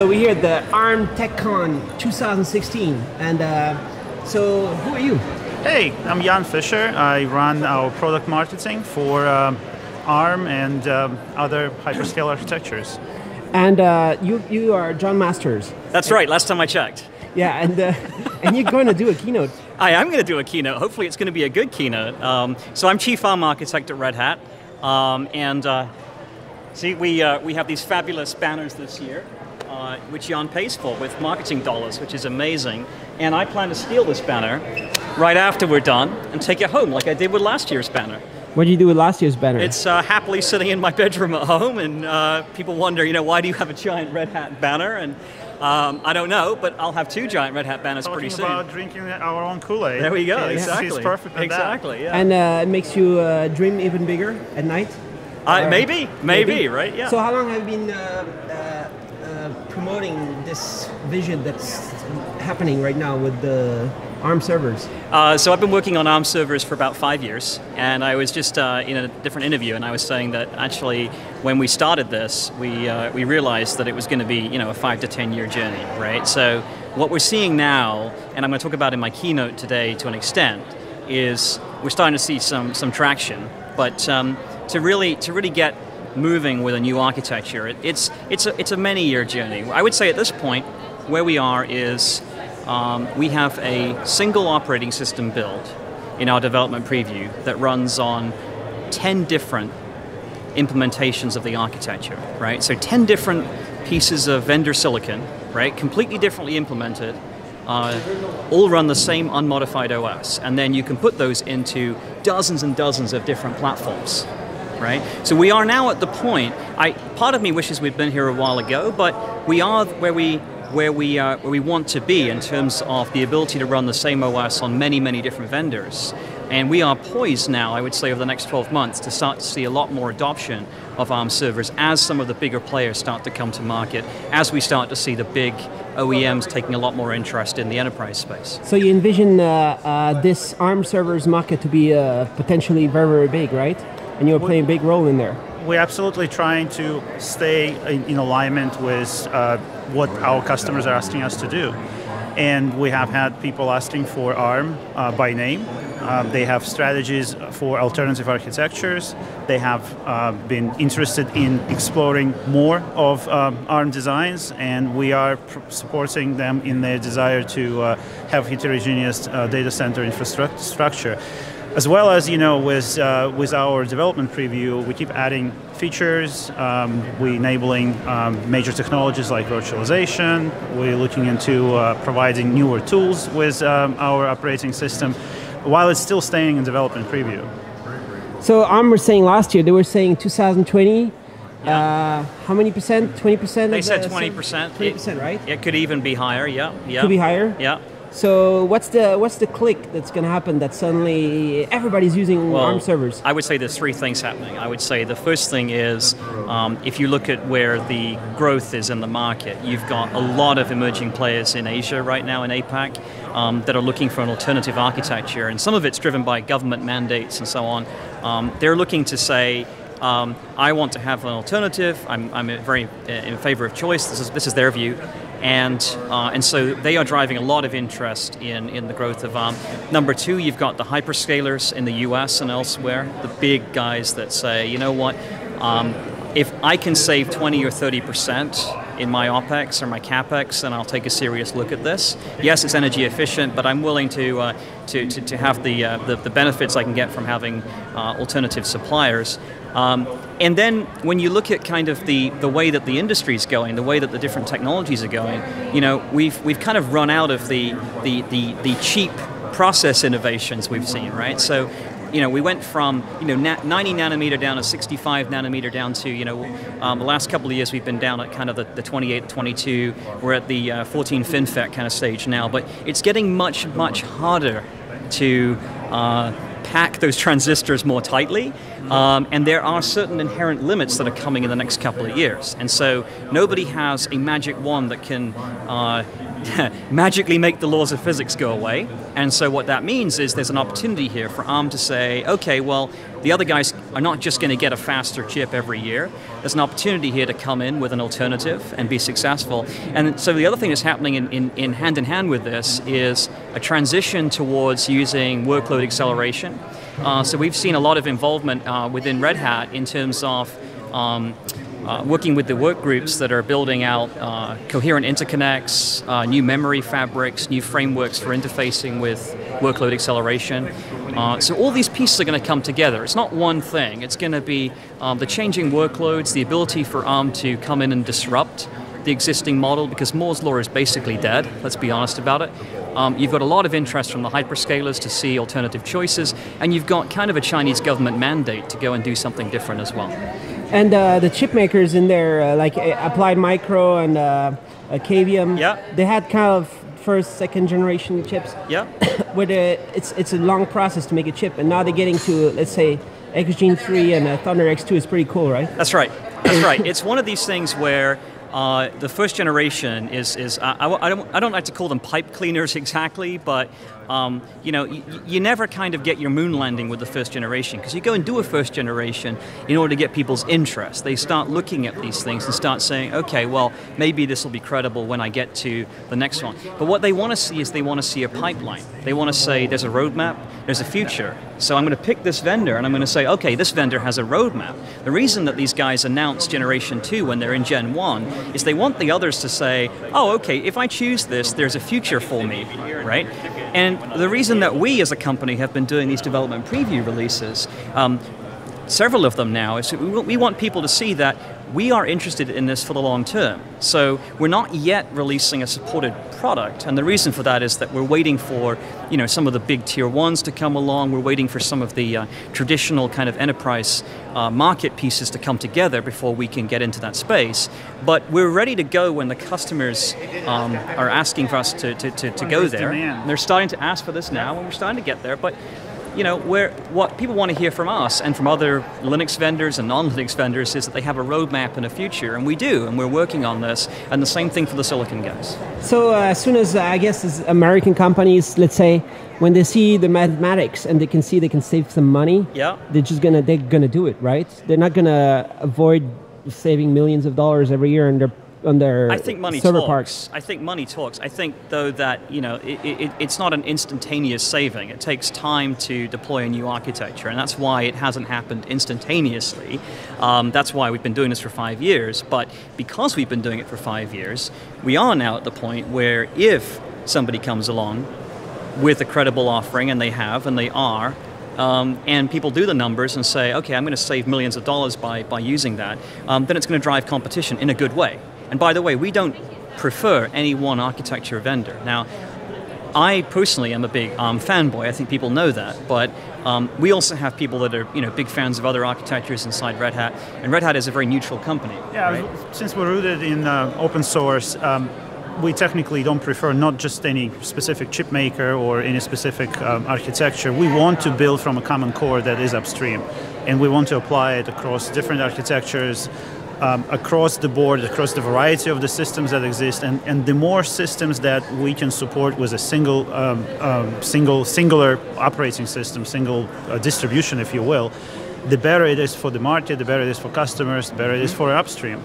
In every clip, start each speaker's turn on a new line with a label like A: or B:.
A: So we're here at the ARM TechCon 2016, and uh, so who are you?
B: Hey, I'm Yan Fisher. I run our product marketing for um, ARM and um, other hyperscale architectures.
A: And uh, you, you are Jon Masters.
C: That's right. Last time I checked.
A: Yeah, and uh, and you're going to do a keynote.
C: I am going to do a keynote. Hopefully, it's going to be a good keynote. Um, so I'm chief ARM architect at Red Hat, um, and uh, see, we uh, we have these fabulous banners this year uh, which Yan pays for with marketing dollars, which is amazing. And I plan to steal this banner right after we're done and take it home, like I did with last year's banner.
A: What did you do with last year's banner?
C: It's uh, happily sitting in my bedroom at home, and uh, people wonder, you know, why do you have a giant Red Hat banner? And um, I don't know, but I'll have two giant Red Hat banners
B: Talking
C: pretty soon.
B: about drinking our own Kool-Aid.
C: There we go.
B: Yeah,
C: exactly.
B: She's perfect at
C: Exactly. Yeah.
A: and uh, it makes you uh, dream even bigger at night.
C: uh,
A: Or-
C: maybe, maybe, right? Yeah.
A: So how long have you been promoting this vision that's happening right now with the ARM servers?
C: Uh, so I've been working on ARM servers for about five years, and I was just uh, in a different interview, and I was saying that actually, when we started this, we uh, we realized that it was going to be you know a five to ten year journey, right? So what we're seeing now, and I'm going to talk about in my keynote today to an extent, is we're starting to see some some traction, but um, to really to really get moving with a new architecture, it, it's it's a it's a many year journey. I would say at this point, where we are is um, we have a single operating system built in our development preview that runs on 10 different implementations of the architecture, right? So 10 different pieces of vendor silicon, right? Completely differently implemented, uh, all run the same unmodified OS. And then you can put those into dozens and dozens of different platforms, right? So we are now at the point, I, part of me wishes we'd been here a while ago, but we are where we where we, uh, where we want to be in terms of the ability to run the same OS on many, many different vendors. And we are poised now, I would say, over the next 12 months to start to see a lot more adoption of ARM servers as some of the bigger players start to come to market, as we start to see the big OEMs taking a lot more interest in the enterprise space.
A: So you envision uh, uh, this ARM servers market to be uh, potentially very, very big, right? And you're playing a big role in there.
B: We're absolutely trying to stay in, in alignment with uh, what our customers are asking us to do. And we have had people asking for ARM uh, by name. Uh, they have strategies for alternative architectures. They have uh, been interested in exploring more of um, ARM designs, and we are supporting them in their desire to uh, have heterogeneous uh, data center infrastructure. As well as you know, with uh, with our development preview, we keep adding features. Um, we enabling um, major technologies like virtualization. We're looking into uh, providing newer tools with um, our operating system, while it's still staying in development preview.
A: So ARM were saying last year, they were saying 2020, uh, how many percent? 20%?
C: They
A: of
C: said
A: the
C: 20%.
A: 20%, right?
C: It could even be higher, yeah. yeah.
A: Could be higher?
C: Yeah.
A: So what's the what's the click that's going to happen that suddenly everybody's using ARM servers?
C: I would say there's three things happening. I would say the first thing is um, if you look at where the growth is in the market, you've got a lot of emerging players in Asia right now, in APAC, um, that are looking for an alternative architecture, and some of it's driven by government mandates and so on. Um, they're looking to say, um, I want to have an alternative. I'm, I'm very uh, in favor of choice. This is, this is their view. And, uh, and so they are driving a lot of interest in, in the growth of ARM. Number two, you've got the hyperscalers in the US and elsewhere, the big guys that say, you know what, um, if I can save 20 or 30 percent in my OPEX or my CAPEX, then I'll take a serious look at this. Yes, it's energy efficient, but I'm willing to, uh, to, to, to, have the, uh, the, the, benefits I can get from having uh, alternative suppliers. Um, and then when you look at kind of the, the way that the industry is going, the way that the different technologies are going, you know, we've, we've kind of run out of the, the, the, the cheap process innovations we've seen, right? So you know, we went from you know 90 nanometer down to 65 nanometer down to you know um, the last couple of years we've been down at kind of the, the 28, 22. We're at the uh, 14 FinFET kind of stage now, but it's getting much much harder to uh, pack those transistors more tightly. Um, and there are certain inherent limits that are coming in the next couple of years. And so nobody has a magic wand that can uh, magically make the laws of physics go away. And so what that means is there's an opportunity here for ARM to say, okay, well, the other guys are not just going to get a faster chip every year. There's an opportunity here to come in with an alternative and be successful. And so the other thing that's happening in, in, in hand in hand with this is a transition towards using workload acceleration. Uh, so we've seen a lot of involvement uh, within Red Hat in terms of um, uh, working with the work groups that are building out uh, coherent interconnects, uh, new memory fabrics, new frameworks for interfacing with workload acceleration. Uh, so all these pieces are going to come together. It's not one thing. It's going to be um, the changing workloads, the ability for ARM to come in and disrupt the existing model because Moore's law is basically dead, let's be honest about it. Um, you've got a lot of interest from the hyperscalers to see alternative choices, and you've got kind of a Chinese government mandate to go and do something different as well.
A: And uh, the chip makers in there, uh, like uh, Applied Micro and uh, Cavium,
C: yeah.
A: they had kind of first, second generation chips.
C: Yeah.
A: where the, it's it's a long process to make a chip, and now they're getting to let's say X-Gene 3 and uh, ThunderX2 is pretty cool, right?
C: That's right. That's right. It's one of these things where uh, the first generation is, is I, I, don't, I don't like to call them pipe cleaners exactly, but um, you know, you, never kind of get your moon landing with the first generation because you go and do a first generation in order to get people's interest. They start looking at these things and start saying, okay, well, maybe this will be credible when I get to the next one. But what they want to see is they want to see a pipeline. They want to say there's a roadmap, there's a future. So I'm going to pick this vendor and I'm going to say, okay, this vendor has a roadmap. The reason that these guys announce Generation 2 when they're in Gen 1 is they want the others to say, oh, okay, if I choose this, there's a future for me, right? And the reason that we as a company have been doing these development preview releases, um, several of them now, is we want people to see that we are interested in this for the long term. So we're not yet releasing a supported product, and the reason for that is that we're waiting for you know some of the big tier ones to come along. We're waiting for some of the uh, traditional kind of enterprise uh, market pieces to come together before we can get into that space. But we're ready to go when the customers um, are asking for us to, to, to, to go there. They're starting to ask for this now, and we're starting to get there. But you know, where what people want to hear from us and from other Linux vendors and non-Linux vendors is that they have a roadmap and a future, and we do, and we're working on this. And the same thing for the Silicon guys.
A: So uh, as soon as uh, I guess as American companies, let's say, when they see the mathematics and they can see they can save some money,
C: yeah,
A: they're just gonna they're gonna do it, right? They're not gonna avoid saving millions of dollars every year, and they're on their
C: I think money
A: server
C: talks.
A: parks.
C: I think money talks. I think though that you know it, it, it's not an instantaneous saving. It takes time to deploy a new architecture, and that's why it hasn't happened instantaneously. Um, that's why we've been doing this for five years. But because we've been doing it for five years, we are now at the point where if somebody comes along with a credible offering, and they have, and they are, um, and people do the numbers and say, okay, I'm going to save millions of dollars by, by using that, um, then it's going to drive competition in a good way. And by the way, we don't prefer any one architecture vendor. Now, I personally am a big ARM fanboy. I think people know that, but um, we also have people that are you know big fans of other architectures inside Red Hat, and Red Hat is a very neutral company.
B: Yeah,
C: right?
B: since we're rooted in uh, open source. Um, we technically don't prefer not just any specific chip maker or any specific um, architecture. We want to build from a common core that is upstream, and we want to apply it across different architectures, um, across the board, across the variety of the systems that exist, and, and the more systems that we can support with a single, um, um, single, singular operating system, single uh, distribution, if you will, the better it is for the market, the better it is for customers, the better it is for upstream.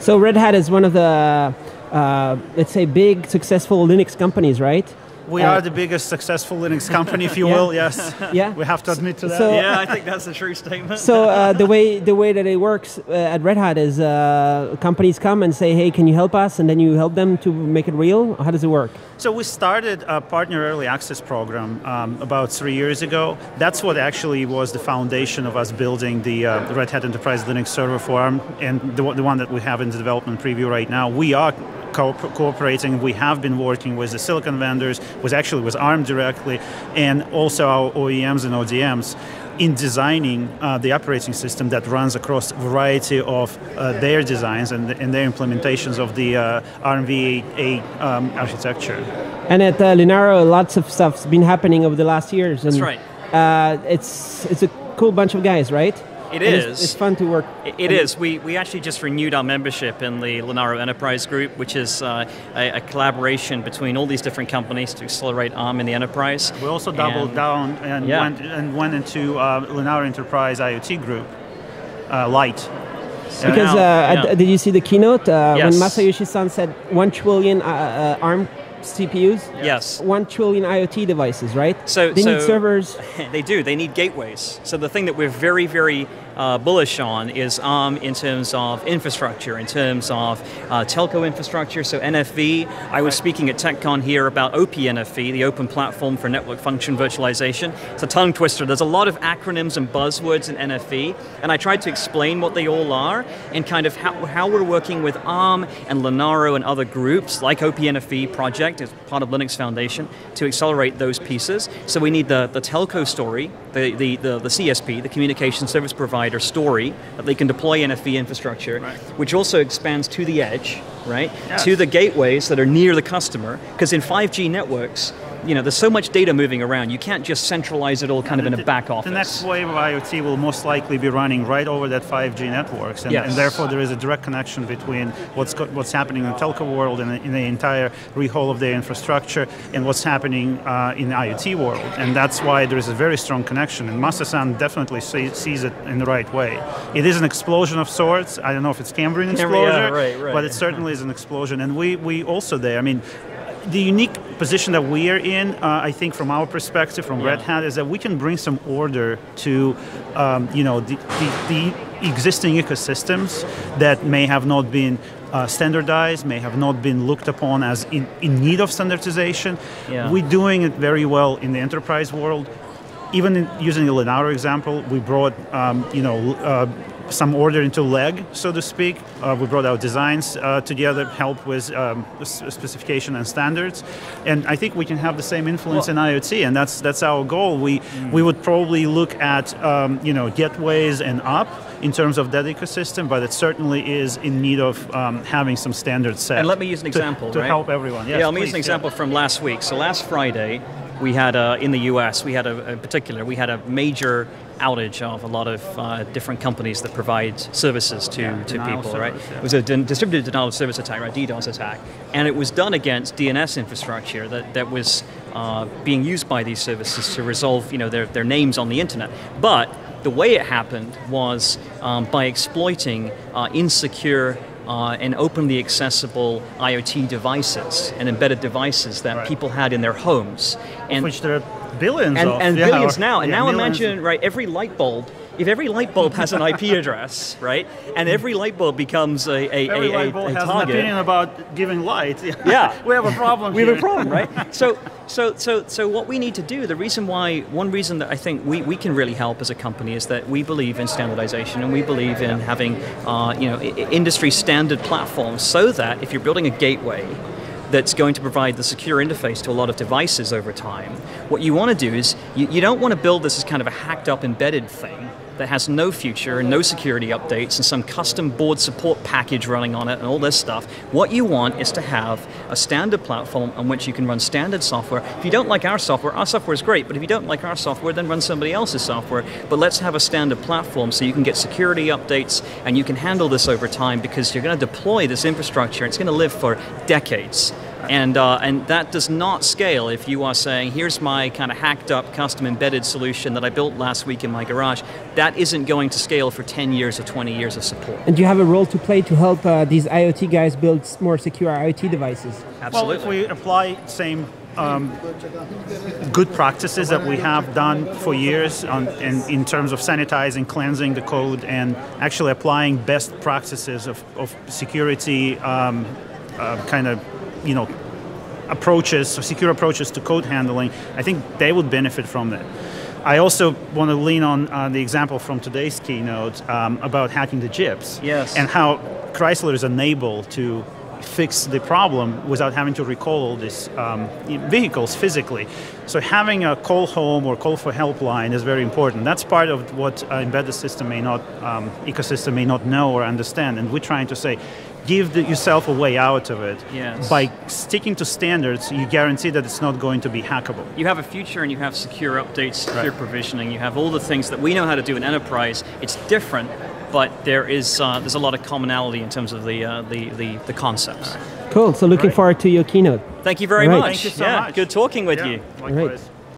A: So Red Hat is one of the, uh, let's say, big successful Linux companies, right?
B: We uh, are the biggest successful Linux company, if you
A: yeah.
B: will. Yes.
A: Yeah.
B: We have to admit to that.
A: So,
C: yeah, I think that's a true statement.
A: so uh, the way the way that it works uh, at Red Hat is uh, companies come and say, "Hey, can you help us?" and then you help them to make it real. How does it work?
B: So we started a partner early access program um, about three years ago. That's what actually was the foundation of us building the, uh, Red Hat Enterprise Linux Server Farm, and the, the one that we have in the development preview right now. We are co cooperating. We have been working with the silicon vendors, with actually with ARM directly, and also our OEMs and ODMs in designing uh, the operating system that runs across a variety of uh, their designs and, and, their implementations of the uh, ARMv8 um, architecture.
A: And at uh, Linaro, lots of stuff's been happening over the last years.
C: And, That's right.
A: Uh, it's it's a cool bunch of guys, right?
C: It
A: And
C: is.
A: It's, it's fun to work.
C: It it is. We, we actually just renewed our membership in the Linaro Enterprise Group, which is uh, a, a collaboration between all these different companies to accelerate ARM in the enterprise.
B: We also doubled
C: And-
B: down and
C: Yeah.
B: went and went into uh, Linaro Enterprise IoT Group, uh, Light.
C: So
A: Because
C: now-
A: uh,
C: yeah.
A: did you see the keynote uh, when Masayoshi-san said one trillion uh, uh, ARM CPUs,
C: Yes.
A: one trillion IoT devices, right?
C: So-
A: they need servers.
C: they do. They need gateways. So the thing that we're very, very uh, bullish on is ARM in terms of infrastructure, in terms of uh, telco infrastructure. So NFV. I was speaking at TechCon here about OPNFV, the Open Platform for Network Function Virtualization. It's a tongue twister. There's a lot of acronyms and buzzwords in NFV, and I tried to explain what they all are and kind of how, how we're working with ARM and Linaro and other groups like OPNFV project as part of Linux Foundation to accelerate those pieces. So we need the, the telco story, the, the, the, the CSP, the communication service provider story that they can deploy NFV infrastructure, which also expands to the edge, right?
B: Yes.
C: To the gateways that are near the customer, because in 5G networks, you know, there's so much data moving around, you can't just centralize it all kind of in a back office.
B: The next wave of IoT will most likely be running right over that 5G networks, and,
C: Yes.
B: and therefore there is a direct connection between what's what's happening in the telco world and in the entire rehaul of their infrastructure, and what's happening uh, in the IoT world, and that's why there is a very strong connection. And Masa-san definitely see, sees it in the right way. It is an explosion of sorts. I don't know if it's Cambrian
C: Cambrian, yeah,
B: explosion,
C: right, right.
B: but it certainly is an explosion, and we we also there. I mean the unique position that we are in, uh, I think, from our perspective, from Red Hat, is that we can bring some order to, um, you know, the, the, the existing ecosystems that may have not been uh, standardized, may have not been looked upon as in, in need of standardization.
C: Yeah.
B: We're doing it very well in the enterprise world. Even in, using the Linaro example, we brought, um, you know, uh, some order into LEG, so to speak. Uh, we brought our designs uh, together, help with um, specification and standards, and I think we can have the same influence in IoT, and that's that's our goal. We we would probably look at um, you know gateways and up in terms of that ecosystem, but it certainly is in need of um, having some standards set.
C: And let me use an example,
B: to,
C: right?
B: help everyone. Yes,
C: yeah, let me use an example from last week. So last Friday, we had a, in the U.S. we had a, in particular we had a major outage of a lot of uh, different companies that provide services to, to people,
B: of
C: right?
B: yeah.
C: It was a distributed denial of service attack, right? DDoS attack, and it was done against DNS infrastructure that that was uh, being used by these services to resolve, you know, their their names on the internet, but the way it happened was um, by exploiting uh, insecure uh, and openly accessible IoT devices and embedded devices that
B: Right.
C: people had in their homes. And,
B: which there are billions
C: and,
B: of.
C: and
B: yeah,
C: billions now. And
B: yeah,
C: now
B: millions.
C: imagine, right, every light bulb, if every light bulb has an IP address, right, and every light bulb becomes a, a,
B: Every
C: a, a,
B: light bulb
C: a
B: has
C: target.
B: an opinion about giving light.
C: Yeah.
B: we have a problem.
C: We have a problem, right? So, so, so, so what we need to do, the reason why, one reason that I think we, we can really help as a company is that we believe in standardization and we believe in having, uh, you know, industry standard platforms so that if you're building a gateway that's going to provide the secure interface to a lot of devices over time, what you want to do is you, you don't want to build this as kind of a hacked up embedded thing that has no future and no security updates and some custom board support package running on it and all this stuff. What you want is to have a standard platform on which you can run standard software. If you don't like our software, our software is great, but if you don't like our software, then run somebody else's software. But let's have a standard platform so you can get security updates and you can handle this over time because you're going to deploy this infrastructure. It's going to live for decades. And, uh, and that does not scale if you are saying, here's my kind of hacked up custom embedded solution that I built last week in my garage. That isn't going to scale for 10 years or 20 years of support.
A: And you have a role to play to help uh, these IoT guys build more secure IoT devices?
C: Absolutely.
B: Well, if we apply same um, good practices that we have done for years on, in, in terms of sanitizing, cleansing the code, and actually applying best practices of, of security um, uh, kind of, you know, approaches, secure approaches to code handling, I think they would benefit from that. I also want to lean on uh, the example from today's keynote um, about hacking the chips.
C: Yes.
B: And how Chrysler is unable to fix the problem without having to recall all these um, vehicles physically. So having a call home or call for helpline is very important. That's part of what embedded system may not, um, ecosystem may not know or understand. And we're trying to say, give the, yourself a way out of it.
C: Yes.
B: By sticking to standards, you guarantee that it's not going to be hackable.
C: You have a future and you have secure updates, secure provisioning, you have all the things that we know how to do in enterprise. It's different, but there is uh, there's a lot of commonality in terms of the uh, the, the, the concepts.
A: Cool. So looking
B: Right.
A: forward to your keynote.
C: Thank you very
A: All right.
C: much.
B: Thank you so
C: yeah,
B: much.
C: good talking with
B: Yeah,
C: you.
B: likewise.